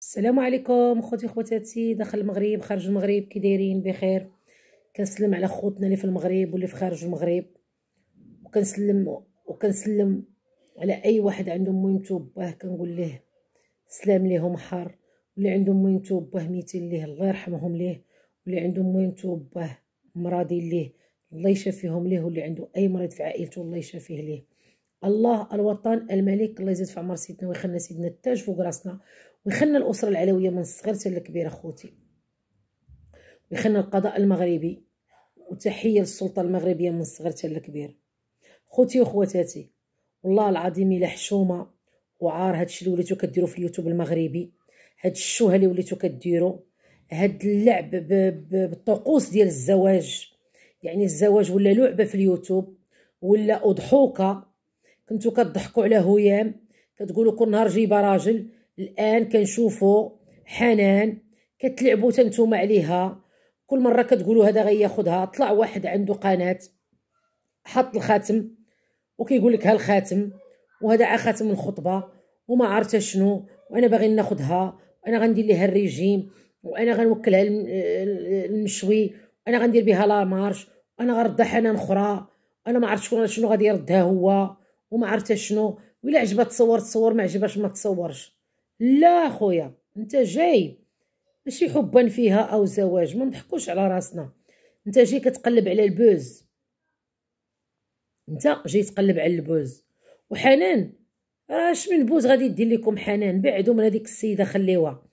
السلام عليكم خوتي خواتاتي داخل المغرب خارج المغرب كي دايرين؟ بخير. كنسلم على خوتنا اللي في المغرب واللي في خارج المغرب. وكنسلم وكنسلم على أي واحد عنده مهمته باه كنقول ليه سلام ليهم حار. واللي عندهم مهمته باه ميتين ليه الله يرحمهم ليه. واللي عندهم مهمته باه مرادين ليه الله يشافيهم ليه. واللي عنده أي مريض في عائلته الله يشافيه ليه. الله الوطن الملك الله يزيد في عمر سيدنا ويخلنا سيدنا التاج فوق راسنا. ويخلنا الأسرة العلوية من الصغير حتى الكبير أخوتي. ويخلنا القضاء المغربي وتحية للسلطة المغربية من الصغير حتى الكبير خوتي وخواتاتي والله العظيم إلا حشومة وعار هادشي اللي وليتو كديرو في اليوتيوب المغربي هاد الشوهة اللي وليتو كديرو هاد اللعب بالطقوس ديال الزواج. يعني الزواج ولا لعبة في اليوتيوب ولا أضحوكة. كنتو كتضحكوا على هيام كتقولوا كل نهار جايبة راجل الآن كنشوفوا حنان كتلعبوا تنتوما عليها. كل مرة كتقولوا هذا غياخذها طلع واحد عنده قناة حط الخاتم وكيقول لك ها الخاتم وهذا خاتم الخطبة وما عرفت شنو وأنا باغي ناخذها وأنا غندير ليها الريجيم وأنا غنوكلها المشوي وأنا غندير بها la marche وأنا غردها حنان أخرى. أنا ما عرفت شكون شنو غادي يردها هو وما عرفت شنو. ولا عجبها تصور تصور ما عجبهاش ما تصورش. لا خويا انت جاي. ماشي حبا فيها أو زواج ما نضحكوش على راسنا. انت جاي كتقلب على ال buzz. انت جاي تقلب على ال buzz. وحنان اش من buzz غادي يدير لكم حنان؟ بعدوا من هذيك السيدة خليوها.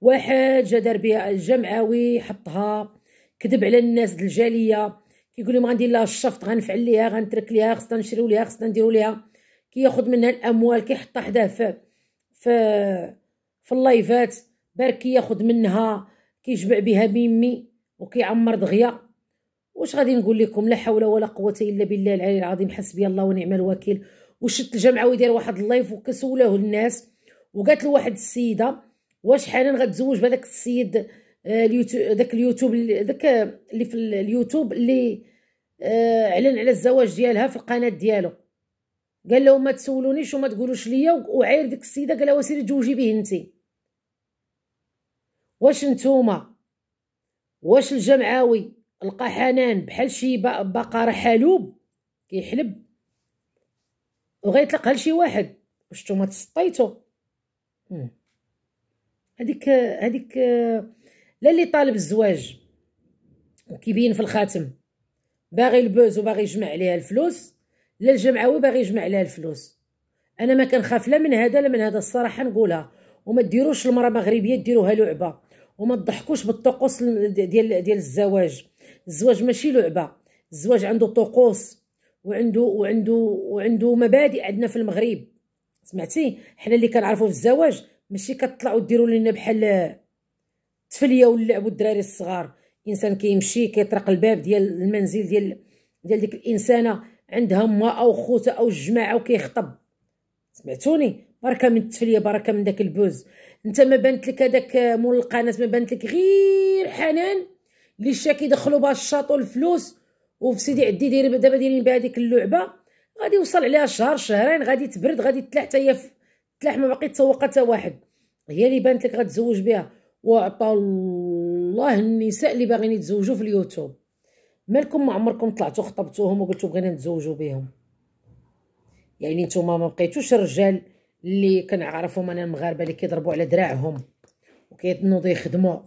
واحد جا دار بها الجمعوي حطها كذب على الناس الجالية. كيقول لهم غندير لها الشفط غنفعل ليها غنترك ليها خصنا نشريو ليها خصنا نديرو ليها. كياخذ منها الأموال كيحطها حداه في في في اللايفات. بارك ياخذ منها كيجمع بها ميمي وكيعمر دغيا. واش غادي نقول لكم؟ لا حول ولا قوة إلا بالله العلي العظيم. حسبي الله ونعم الوكيل. وشت الجامعة ويدير واحد ال live وكسولوه الناس وقالت واحد السيدة واش حنان غتزوج بهذاك السيد آه، اليوتيوب داك اليوتيوب داك اللي في اليوتيوب اللي آه، اعلن على الزواج ديالها في القناة ديالو. قال لهم ما تسولونيش وما تقولوش ليا وعاير ديك السيدة قال لها سيري تزوجي به انت واش نتوما؟ واش الجمعاوي لقى حنان بحال شي بقرة حلوب كيحلب؟ وغيطلقها لشي واحد؟ واش نتوما تسطيتو؟ هذيك هذيك لا اللي طالب الزواج وكيبين في الخاتم. باغي البوز وباغي يجمع عليها الفلوس لا الجمعوي باغي يجمع عليها الفلوس. أنا ما كنخاف لا من هذا لا من هذا الصراحة نقولها. وما ديروش المرأة مغربيه ديروها لعبة. وما تضحكوش بالطقوس ديال ديال الزواج. الزواج ماشي لعبة. الزواج عنده طقوس وعنده وعنده وعنده مبادئ عندنا في المغرب. سمعتي؟ حنا اللي كنعرفوا في الزواج ماشي كتطلعوا ديروا لنا بحال تفلية واللعب الدراري الصغار. إنسان كيمشي كيطرق الباب ديال المنزل ديال ديال ديك الإنسانة. عندها ما أو خوته أو الجماعه وكيخطب سمعتوني؟ بركة من التفلية بركة من داك البوز. أنت ما بانت لك هذاك مول القناه ما بانت لك غير حنان اللي شا كيدخلوا بها الشاطو الفلوس وفي سيدي عدي داير دابا دايرين بها ديك اللعبة. غادي يوصل عليها شهر شهرين غادي تبرد غادي تلاح حتى هي تلاح ما باقي تسوق حتى واحد. هي اللي بانت لك غتزوج بها. وعطى الله النساء اللي باغيين يتزوجوا في اليوتيوب. مالكم ما عمركم طلعتوا خطبتوهم وقلتوا بغينا نتزوجوا بهم. يعني نتوما ما بقيتوش الرجال اللي كنعرفهم أنا المغاربة اللي كيضربوا على دراعهم وكيتنوضوا يخدموا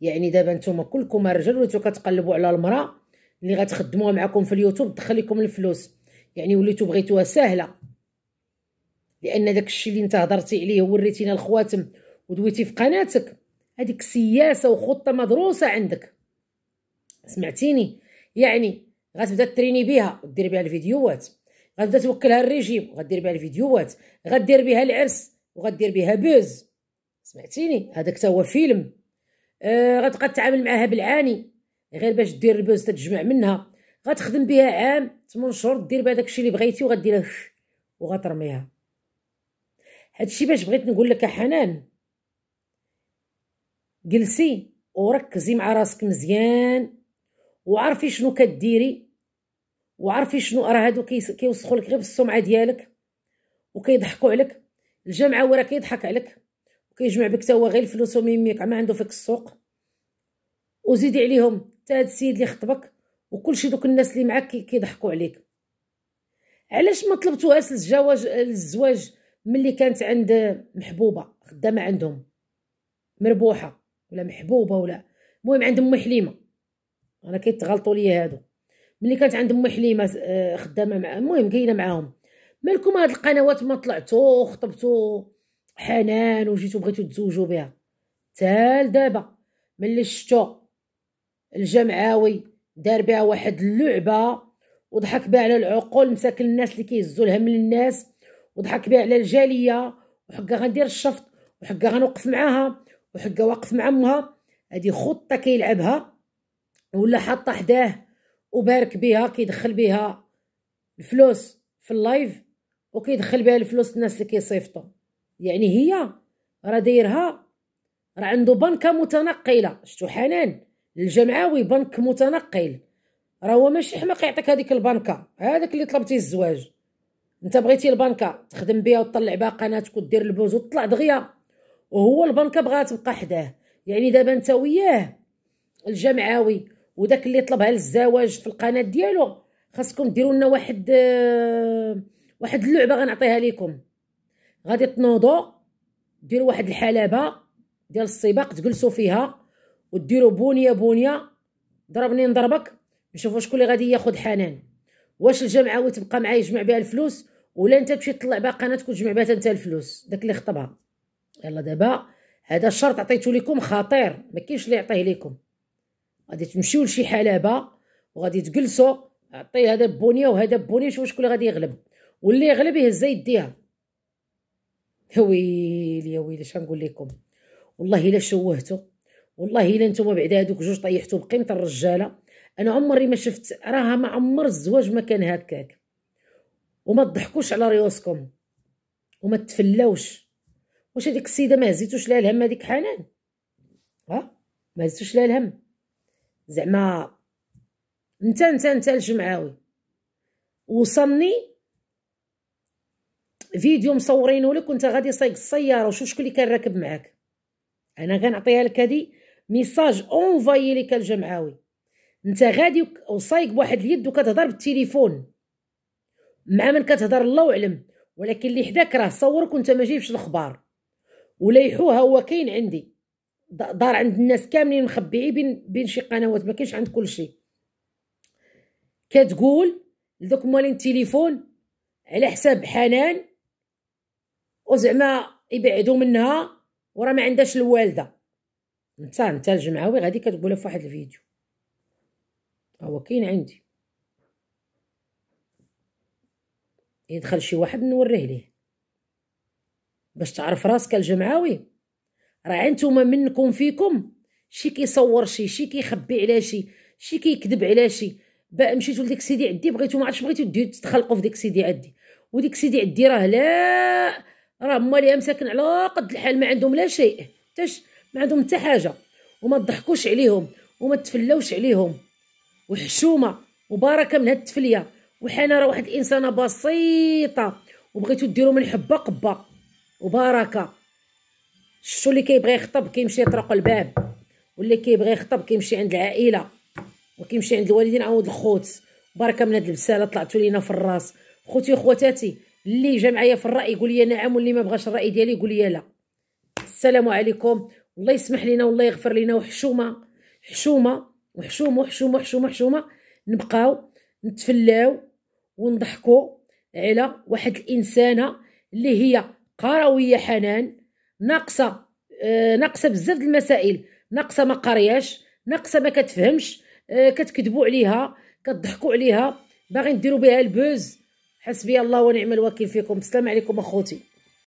يعني دابا نتوما كلكم الرجال وليتو كتقلبوا على المرأة اللي غتخدموها معكم في اليوتيوب تدخل لكم الفلوس. يعني وليتو بغيتوها سهلة. لأن داك الشيء اللي انت هضرتي عليه ووريتينا الخواتم ودويتي في قناتك. هذيك سياسة وخطة مدروسة عندك. سمعتيني؟ يعني غتبدا تريني بها ودير بها الفيديوهات. غتبدا توكلها الريجيم وغدير بها الفيديوهات. غدير بها العرس وغدير بها buzz. سمعتيني؟ هذاك هو فيلم. آه غتبقى تتعامل معاها بالعاني غير باش دير ال buzz تتجمع منها. غتخدم بها عام 8 شهور دير بها داكشي اللي بغيتي وغديرها وغترميها. هادشي باش بغيت نقول لك حنان. جلسي وركزي مع راسك مزيان. وعرفي شنو كديري وعرفي شنو راه هادو كيوسخوا لك غير بالسمعة ديالك وكيضحكوا عليك. الجامعة ورا كيضحك عليك كيجمع بك هو غير الفلوس وميميك ما عنده فيك السوق. وزيدي عليهم حتى هاد السيد اللي خطبك وكلشي دوك الناس اللي معاك كيضحكوا عليك. علاش ما طلبتوهاش للزواج للزواج ملي كانت عند محبوبة خدامة عندهم؟ مربوحة ولا محبوبة ولا المهم عند ام حليمة. أنا كيتغلطوا ليا هادو. ملي كانت عند ام حليمة آه، خدامة مع المهم كاينة معاهم مالكم هاد القنوات ما طلعتو خطبتو حنان وجيتو بغيتو تزوجوا بها. تال دابا ملي شفتو الجمعاوي دار بها واحد اللعبة وضحك بها على العقول مساكن الناس اللي كيهزوا الهم للناس وضحك بها على الجالية وحقا غندير الشفط وحقا غنوقف معاها وحقا واقف مع أمها. هذه خطة كيلعبها. ولا حاطه حداه وبارك بها كيدخل بها الفلوس في اللايف وكيدخل بها الفلوس الناس اللي كيصيفطوا. يعني هي راه دايرها راه عنده بنكة متنقلة. شتو حنان؟ الجمعاوي بنك متنقل. راه هو ماشي حماق يعطيك هذيك البنكة هذاك اللي طلبتي الزواج. انت بغيتي البنكة تخدم بها وتطلع بها قناتك ودير البوز وتطلع دغيا. وهو البنكة بغا تبقى حداه. يعني دابا انت وياه الجمعاوي وداك اللي طلبها للزواج في القناة ديالو. خاصكم ديروا لنا واحد آه، واحد اللعبة غنعطيها لكم غادي تنوضوا ديروا واحد الحلبة ديال السباق تجلسوا فيها وديروا بونية بونية. ضربني نضربك نشوفوا شكون اللي غادي ياخذ حنان. واش الجمعة تبقى معاه يجمع بها الفلوس ولا انت تمشي تطلع بها قناتك وتجمع بها انت الفلوس؟ داك اللي خطبها. يلا دابا هذا الشرط عطيته لكم خطير. ما كاينش اللي يعطيه لكم غادي تمشيو لشي حلبة وغادي تجلسوا عطيه هذا بونيه وهذا بونيه شوف شكون اللي غادي يغلب. واللي يغلب يهز يديها. ويلي يا ويلي شنقول لكم؟ والله إلا شوهتو. والله إلا نتوما بعد هادوك جوج طيحتو بقيمة الرجالة. أنا عمري ما شفت راها ما عمر الزواج ما كان هكاك. وما تضحكوش على ريوسكم. وما تفلاوش واش هذيك السيدة ما هزيتوش لها الهم هذيك حنان؟ ها؟ ما هزيتوش لها الهم. زعما انت انت انت الجمعاوي. وصلني فيديو مصورينه لك وانت غادي صايق السيارة وشوف شكون اللي كان راكب معاك. أنا كنعطيها لك هادي ميساج أونفايي لك الجمعاوي. انت غادي وصايق بواحد اليد وكتهضر بالتليفون. مع من كتهضر الله أعلم. ولكن اللي حداك راه صورك وانت ما جايبش الاخبار وليحوها هو كاين عندي. دار عند الناس كاملين مخبيين بين بين شي قنوات ما كاينش عند كل شيء. كتقول لذوك مالين التليفون على حساب حنان وزعما يبعدوا منها وراه ما عندهاش الوالدة. انت انت الجمعوي غادي كتقولها في واحد الفيديو. هو كاين عندي. يدخل شي واحد نوريه ليه. باش تعرف راسك الجمعاوي راه انتوما منكم فيكم. شي كيصور شي شي كيخبي على شي شي كيكذب على شي. مشيتو لديك سيدي عدي بغيتو ما عرفتش بغيتو ديو تتخلقوا في ديك سيدي عدي. وديك سيدي عدي راه لا راه ماليها مساكن على قد الحال ما عندهم لا شيء تاش ما عندهم حتى حاجة. وما تضحكوش عليهم وما تفلاوش عليهم. وحشومة وبركة من هاد التفليه وحنا راه واحد الإنسانة بسيطة وبغيتو ديروا من حبة قبة. وبركة. شفتوا اللي كيبغي يخطب كيمشي يطرق الباب واللي كيبغي يخطب كيمشي عند العائلة وكيمشي عند الوالدين عاود الخوت. بركه من هاد البسالة طلعتوا لينا في الراس. خوتي وخواتاتي اللي جا معايا في الرأي يقول لي نعم واللي ما بغاش الرأي ديالي يقول لي لا. السلام عليكم. الله يسمح لنا والله يغفر لنا وحشومة حشومة وحشومة وحشومة وحشومة وحشومة. نبقاو نتفلاو ونضحكوا على واحد الإنسانة اللي هي قروية حنان. ناقصة آه ناقصة بزاف المسائل. ناقصة ما قرياش ناقصة ما كتفهمش آه كتكذبوا عليها كتضحكوا عليها. باغي نديروا بها البوز. حسبي الله ونعم الوكيل فيكم. السلام عليكم أخوتي.